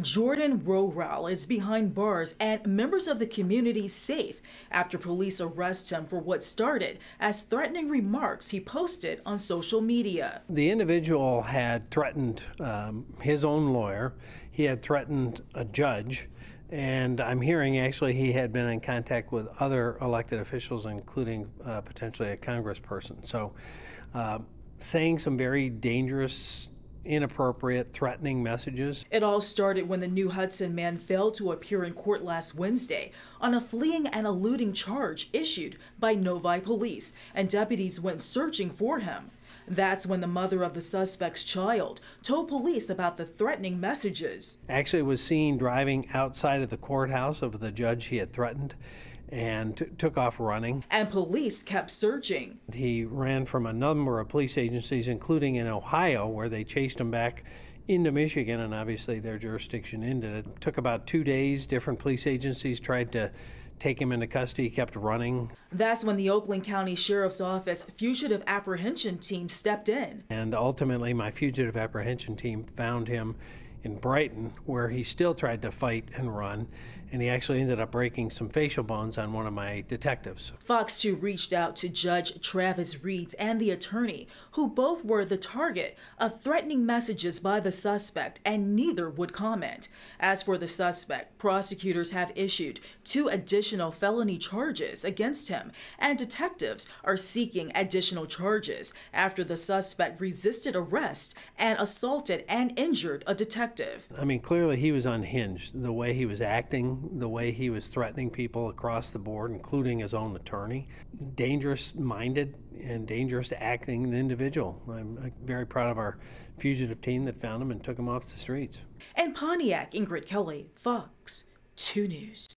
Jordan Roral is behind bars and members of the community safe after police arrest him for what started as threatening remarks he posted on social media. The individual had threatened um, his own lawyer, he had threatened a judge, and I'm hearing actually he had been in contact with other elected officials, including uh, potentially a congressperson. So, uh, saying some very dangerous inappropriate, threatening messages. It all started when the New Hudson man failed to appear in court last Wednesday on a fleeing and eluding charge issued by Novi police, and deputies went searching for him. That's when the mother of the suspect's child told police about the threatening messages. Actually was seen driving outside of the courthouse of the judge he had threatened and t- took off running. And police kept searching. He ran from a number of police agencies, including in Ohio, where they chased him back into Michigan, and obviously their jurisdiction ended. It took about two days. Different police agencies tried to take him into custody. He kept running. That's when the Oakland County Sheriff's Office fugitive apprehension team stepped in. And ultimately, my fugitive apprehension team found him in Brighton, where he still tried to fight and run, and he actually ended up breaking some facial bones on one of my detectives. Fox 2 reached out to Judge Travis Reeds and the attorney, who both were the target of threatening messages by the suspect, and neither would comment. As for the suspect, prosecutors have issued two additional felony charges against him, and detectives are seeking additional charges after the suspect resisted arrest and assaulted and injured a detective detective. I mean, clearly he was unhinged. The way he was acting, the way he was threatening people across the board, including his own attorney. Dangerous minded and dangerous acting individual. I'm uh, very proud of our fugitive team that found him and took him off the streets. And Pontiac, Ingrid Kelly, Fox 2 News.